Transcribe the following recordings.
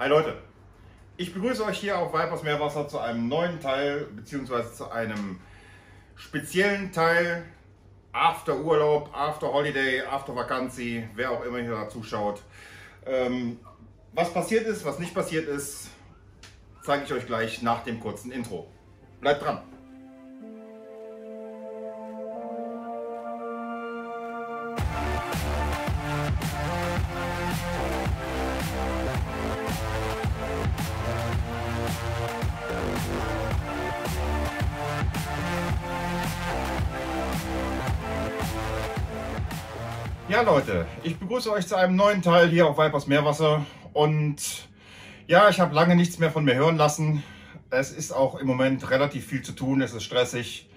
Hi Leute, ich begrüße euch hier auf Vipers Meerwasser zu einem neuen Teil beziehungsweise zu einem speziellen Teil After Urlaub, After Holiday, After Vakanzi, wer auch immer hier da zuschaut. Ähm, was passiert ist, was nicht passiert ist, zeige ich euch gleich nach dem kurzen Intro. Bleibt dran! Ja Leute, ich begrüße euch zu einem neuen Teil hier auf Vipers Meerwasser und ja, ich habe lange nichts mehr von mir hören lassen. Es ist auch im Moment relativ viel zu tun, es ist stressig.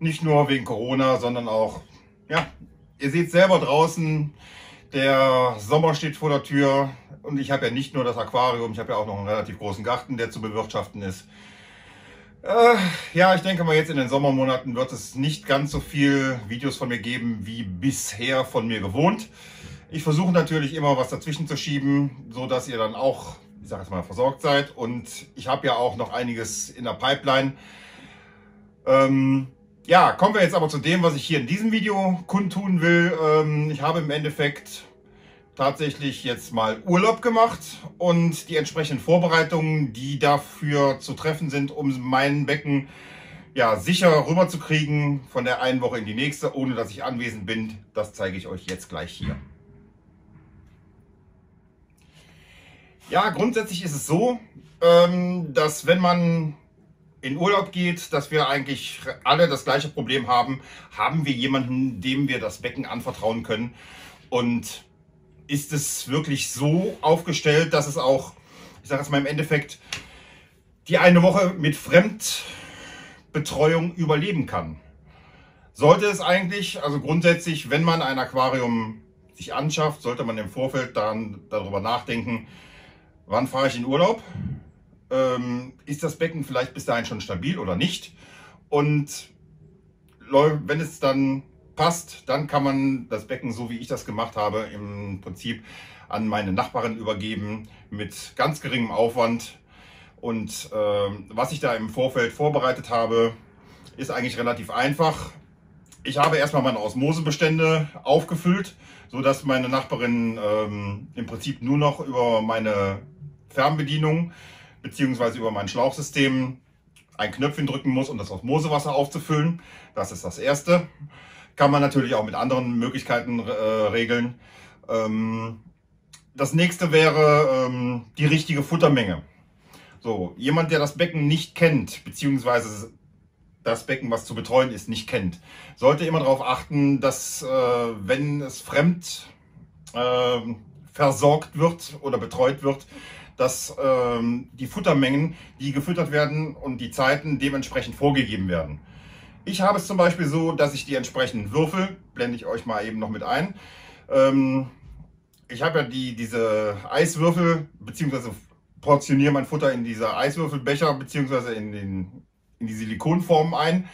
Nicht nur wegen Corona, sondern auch, ja, ihr seht selber draußen, der Sommer steht vor der Tür und ich habe ja nicht nur das Aquarium, ich habe ja auch noch einen relativ großen Garten, der zu bewirtschaften ist. Äh, ja, ich denke mal, jetzt in den Sommermonaten wird es nicht ganz so viel Videos von mir geben, wie bisher von mir gewohnt. Ich versuche natürlich immer was dazwischen zu schieben, so dass ihr dann auch, ich sage jetzt mal, versorgt seid. Und ich habe ja auch noch einiges in der Pipeline. Ähm, ja, kommen wir jetzt aber zu dem, was ich hier in diesem Video kundtun will. Ähm, ich habe im Endeffekt tatsächlich jetzt mal Urlaub gemacht und die entsprechenden Vorbereitungen, die dafür zu treffen sind, um mein Becken ja, sicher rüberzukriegen von der einen Woche in die nächste, ohne dass ich anwesend bin, das zeige ich euch jetzt gleich hier. Ja, grundsätzlich ist es so, ähm, dass wenn man in Urlaub geht, dass wir eigentlich alle das gleiche Problem haben, haben wir jemanden, dem wir das Becken anvertrauen können. Und ist es wirklich so aufgestellt, dass es auch, ich sage jetzt mal im Endeffekt, die eine Woche mit Fremdbetreuung überleben kann. Sollte es eigentlich, also grundsätzlich, wenn man ein Aquarium sich anschafft, sollte man im Vorfeld dann darüber nachdenken, wann fahre ich in Urlaub? Ähm, ist das Becken vielleicht bis dahin schon stabil oder nicht? Und wenn es dann passt, dann kann man das Becken, so wie ich das gemacht habe, im Prinzip an meine Nachbarin übergeben mit ganz geringem Aufwand. Und äh, was ich da im Vorfeld vorbereitet habe, ist eigentlich relativ einfach. Ich habe erstmal meine Osmosebestände aufgefüllt, so dass meine Nachbarin ähm, im Prinzip nur noch über meine Fernbedienung beziehungsweise über mein Schlauchsystem ein Knöpfchen drücken muss, um das Osmosewasser aufzufüllen. Das ist das Erste. Kann man natürlich auch mit anderen Möglichkeiten äh, regeln. Ähm, das nächste wäre ähm, die richtige Futtermenge. So, jemand, der das Becken nicht kennt, beziehungsweise das Becken, was zu betreuen ist, nicht kennt, sollte immer darauf achten, dass äh, wenn es fremd äh, versorgt wird oder betreut wird, dass ähm, die Futtermengen, die gefüttert werden und die Zeiten dementsprechend vorgegeben werden. Ich habe es zum Beispiel so, dass ich die entsprechenden Würfel, blende ich euch mal eben noch mit ein. Ähm, ich habe ja die, diese Eiswürfel, beziehungsweise portioniere mein Futter in diese Eiswürfelbecher, beziehungsweise in, den, in die Silikonformen ein.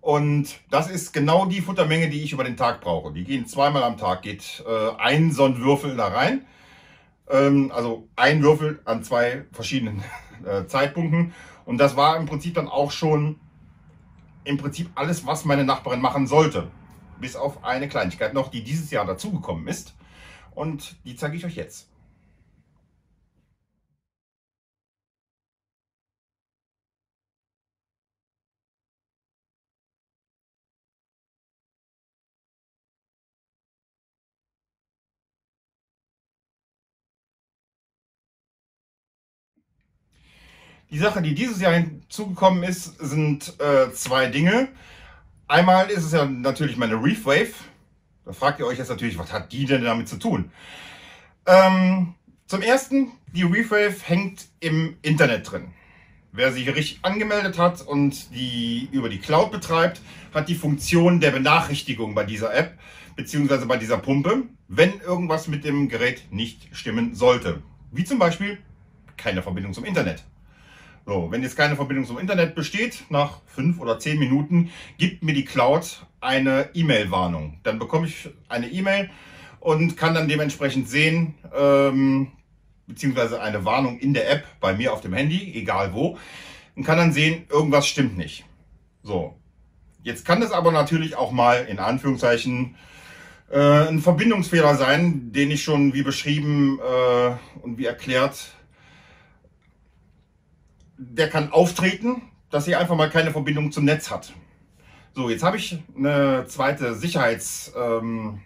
Und das ist genau die Futtermenge, die ich über den Tag brauche. Die gehen zweimal am Tag, geht äh, ein so ein Würfel da rein. Ähm, also ein Würfel an zwei verschiedenen äh, Zeitpunkten. Und das war im Prinzip dann auch schon im Prinzip alles, was meine Nachbarin machen sollte. Bis auf eine Kleinigkeit noch, die dieses Jahr dazugekommen ist. Und die zeige ich euch jetzt. Die Sache, die dieses Jahr hinzugekommen ist, sind äh, zwei Dinge. Einmal ist es ja natürlich meine Reef Wave. Da fragt ihr euch jetzt natürlich, was hat die denn damit zu tun? Ähm, zum ersten, die Reef Wave hängt im Internet drin. Wer sich richtig angemeldet hat und die über die Cloud betreibt, hat die Funktion der Benachrichtigung bei dieser App beziehungsweise bei dieser Pumpe, wenn irgendwas mit dem Gerät nicht stimmen sollte. Wie zum Beispiel keine Verbindung zum Internet. So, wenn jetzt keine Verbindung zum Internet besteht, nach fünf oder zehn Minuten gibt mir die Cloud eine E-Mail-Warnung. Dann bekomme ich eine E-Mail und kann dann dementsprechend sehen, ähm, beziehungsweise eine Warnung in der App bei mir auf dem Handy, egal wo, und kann dann sehen, irgendwas stimmt nicht. So. Jetzt kann es aber natürlich auch mal in Anführungszeichen äh, ein Verbindungsfehler sein, den ich schon wie beschrieben äh, und wie erklärt, der kann auftreten, dass sie einfach mal keine Verbindung zum Netz hat. So, jetzt habe ich eine zweite Sicherheits, ähm,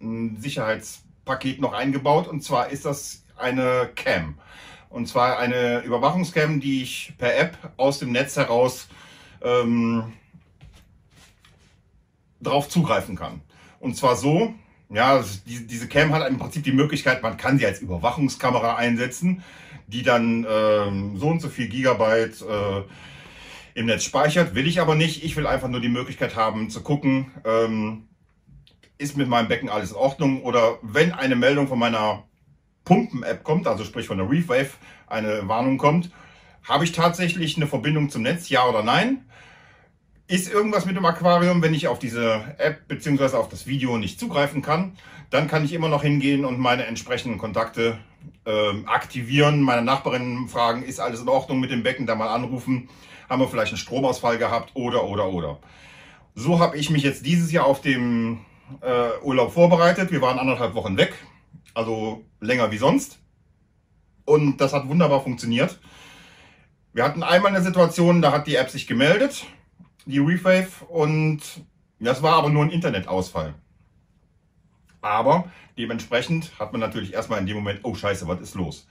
ein Sicherheitspaket noch eingebaut und zwar ist das eine Cam. Und zwar eine Überwachungscam, die ich per App aus dem Netz heraus ähm, drauf zugreifen kann. Und zwar so, ja, diese Cam hat im Prinzip die Möglichkeit, man kann sie als Überwachungskamera einsetzen, die dann ähm, so und so viel Gigabyte äh, im Netz speichert. Will ich aber nicht. Ich will einfach nur die Möglichkeit haben zu gucken, ähm, ist mit meinem Becken alles in Ordnung oder wenn eine Meldung von meiner Pumpen-App kommt, also sprich von der Reefwave, eine Warnung kommt, habe ich tatsächlich eine Verbindung zum Netz, ja oder nein? Ist irgendwas mit dem Aquarium, wenn ich auf diese App bzw. auf das Video nicht zugreifen kann, dann kann ich immer noch hingehen und meine entsprechenden Kontakte äh, aktivieren, meine Nachbarinnen fragen, ist alles in Ordnung mit dem Becken, da mal anrufen, haben wir vielleicht einen Stromausfall gehabt oder oder oder. So habe ich mich jetzt dieses Jahr auf dem äh, Urlaub vorbereitet. Wir waren anderthalb Wochen weg, also länger wie sonst. Und das hat wunderbar funktioniert. Wir hatten einmal eine Situation, da hat die App sich gemeldet die Reefwave und das war aber nur ein Internetausfall. Aber dementsprechend hat man natürlich erstmal in dem Moment, oh scheiße, was ist los?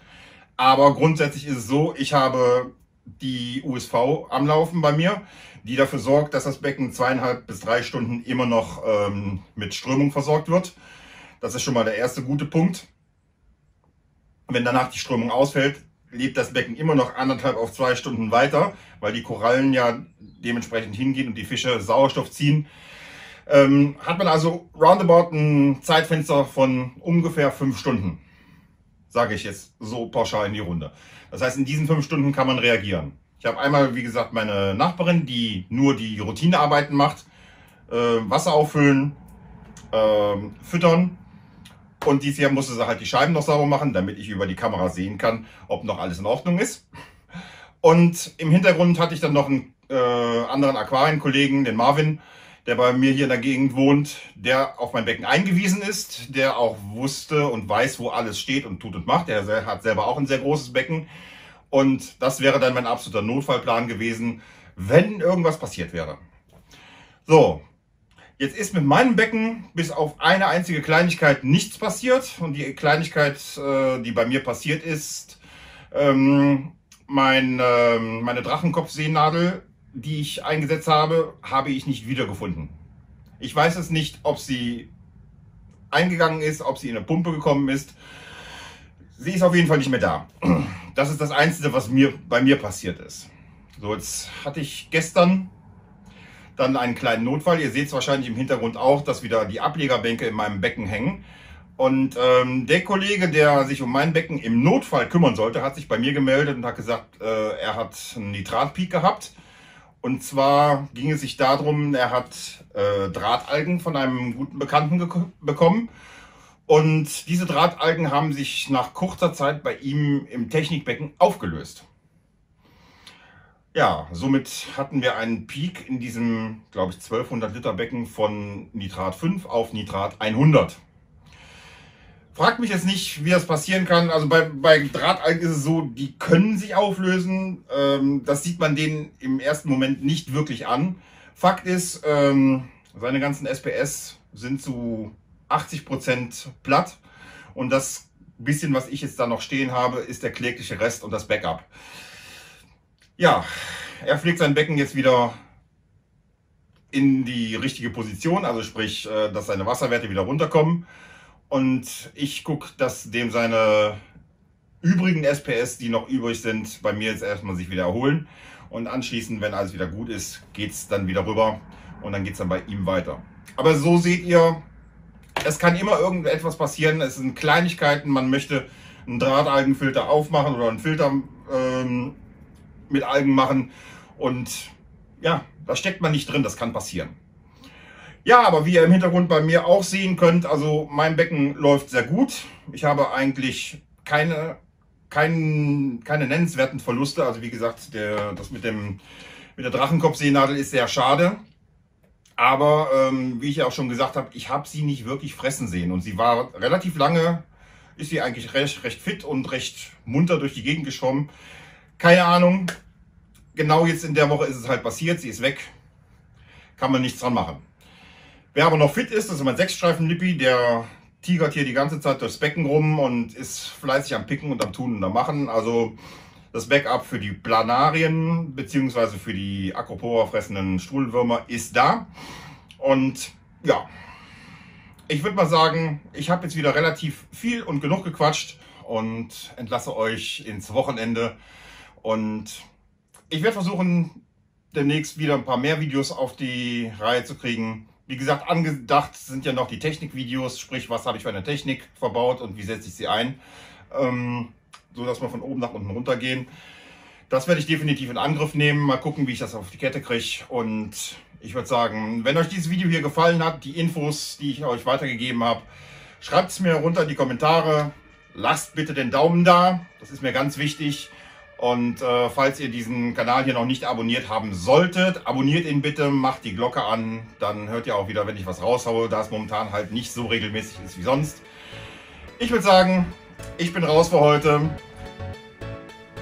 Aber grundsätzlich ist es so, ich habe die USV am Laufen bei mir, die dafür sorgt, dass das Becken zweieinhalb bis drei Stunden immer noch ähm, mit Strömung versorgt wird. Das ist schon mal der erste gute Punkt. Wenn danach die Strömung ausfällt, lebt das Becken immer noch anderthalb auf zwei Stunden weiter, weil die Korallen ja dementsprechend hingehen und die Fische Sauerstoff ziehen. Ähm, hat man also roundabout ein Zeitfenster von ungefähr fünf Stunden, sage ich jetzt so pauschal in die Runde. Das heißt, in diesen fünf Stunden kann man reagieren. Ich habe einmal, wie gesagt, meine Nachbarin, die nur die Routinearbeiten macht, äh, Wasser auffüllen, äh, füttern und dieses Jahr musste sie halt die Scheiben noch sauber machen, damit ich über die Kamera sehen kann, ob noch alles in Ordnung ist. Und im Hintergrund hatte ich dann noch einen äh, anderen Aquarienkollegen, den Marvin, der bei mir hier in der Gegend wohnt, der auf mein Becken eingewiesen ist, der auch wusste und weiß, wo alles steht und tut und macht. Der hat selber auch ein sehr großes Becken. Und das wäre dann mein absoluter Notfallplan gewesen, wenn irgendwas passiert wäre. So, Jetzt ist mit meinem Becken bis auf eine einzige Kleinigkeit nichts passiert. Und die Kleinigkeit, äh, die bei mir passiert ist, ähm, mein, äh, meine Drachenkopfseenadel, die ich eingesetzt habe, habe ich nicht wiedergefunden. Ich weiß es nicht, ob sie eingegangen ist, ob sie in eine Pumpe gekommen ist. Sie ist auf jeden Fall nicht mehr da. Das ist das Einzige, was mir, bei mir passiert ist. So, jetzt hatte ich gestern dann einen kleinen Notfall. Ihr seht es wahrscheinlich im Hintergrund auch, dass wieder die Ablegerbänke in meinem Becken hängen. Und ähm, der Kollege, der sich um mein Becken im Notfall kümmern sollte, hat sich bei mir gemeldet und hat gesagt, äh, er hat einen Nitratpeak gehabt. Und zwar ging es sich darum, er hat äh, Drahtalgen von einem guten Bekannten bekommen. Und diese Drahtalgen haben sich nach kurzer Zeit bei ihm im Technikbecken aufgelöst. Ja, somit hatten wir einen Peak in diesem, glaube ich, 1200 Liter Becken von Nitrat 5 auf Nitrat 100. Fragt mich jetzt nicht, wie das passieren kann. Also bei, bei Drahtalgen ist es so, die können sich auflösen. Ähm, das sieht man denen im ersten Moment nicht wirklich an. Fakt ist, ähm, seine ganzen SPS sind zu 80 Prozent platt. Und das bisschen, was ich jetzt da noch stehen habe, ist der klägliche Rest und das Backup. Ja, er pflegt sein Becken jetzt wieder in die richtige Position, also sprich, äh, dass seine Wasserwerte wieder runterkommen. Und ich gucke, dass dem seine übrigen SPS, die noch übrig sind, bei mir jetzt erstmal sich wieder erholen. Und anschließend, wenn alles wieder gut ist, geht es dann wieder rüber und dann geht es dann bei ihm weiter. Aber so seht ihr, es kann immer irgendetwas passieren. Es sind Kleinigkeiten, man möchte einen Drahtalgenfilter aufmachen oder einen Filter ähm, mit Algen machen. Und ja, da steckt man nicht drin, das kann passieren. Ja, aber wie ihr im Hintergrund bei mir auch sehen könnt, also mein Becken läuft sehr gut. Ich habe eigentlich keine, kein, keine nennenswerten Verluste. Also wie gesagt, der, das mit, dem, mit der Drachenkopfseenadel ist sehr schade. Aber ähm, wie ich ja auch schon gesagt habe, ich habe sie nicht wirklich fressen sehen. Und sie war relativ lange, ist sie eigentlich recht, recht fit und recht munter durch die Gegend geschwommen. Keine Ahnung. Genau jetzt in der Woche ist es halt passiert. Sie ist weg. Kann man nichts dran machen. Wer aber noch fit ist, das ist mein Sechsstreifen-Lippi. Der tigert hier die ganze Zeit durchs Becken rum und ist fleißig am Picken und am Tun und am Machen. Also das Backup für die Planarien bzw. für die Acropora fressenden Strudelwürmer ist da. Und ja, ich würde mal sagen, ich habe jetzt wieder relativ viel und genug gequatscht und entlasse euch ins Wochenende. Und ich werde versuchen, demnächst wieder ein paar mehr Videos auf die Reihe zu kriegen. Wie gesagt, angedacht sind ja noch die Technikvideos, sprich, was habe ich für eine Technik verbaut und wie setze ich sie ein. Ähm, so dass wir von oben nach unten runter gehen. Das werde ich definitiv in Angriff nehmen. Mal gucken, wie ich das auf die Kette kriege. Und ich würde sagen, wenn euch dieses Video hier gefallen hat, die Infos, die ich euch weitergegeben habe, schreibt es mir runter in die Kommentare. Lasst bitte den Daumen da. Das ist mir ganz wichtig. Und äh, falls ihr diesen Kanal hier noch nicht abonniert haben solltet, abonniert ihn bitte, macht die Glocke an. Dann hört ihr auch wieder, wenn ich was raushaue, da es momentan halt nicht so regelmäßig ist wie sonst. Ich würde sagen, ich bin raus für heute.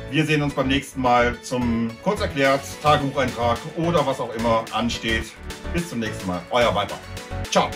Wir sehen uns beim nächsten Mal zum kurz erklärt Tagebucheintrag oder was auch immer ansteht. Bis zum nächsten Mal. Euer Viper. Ciao.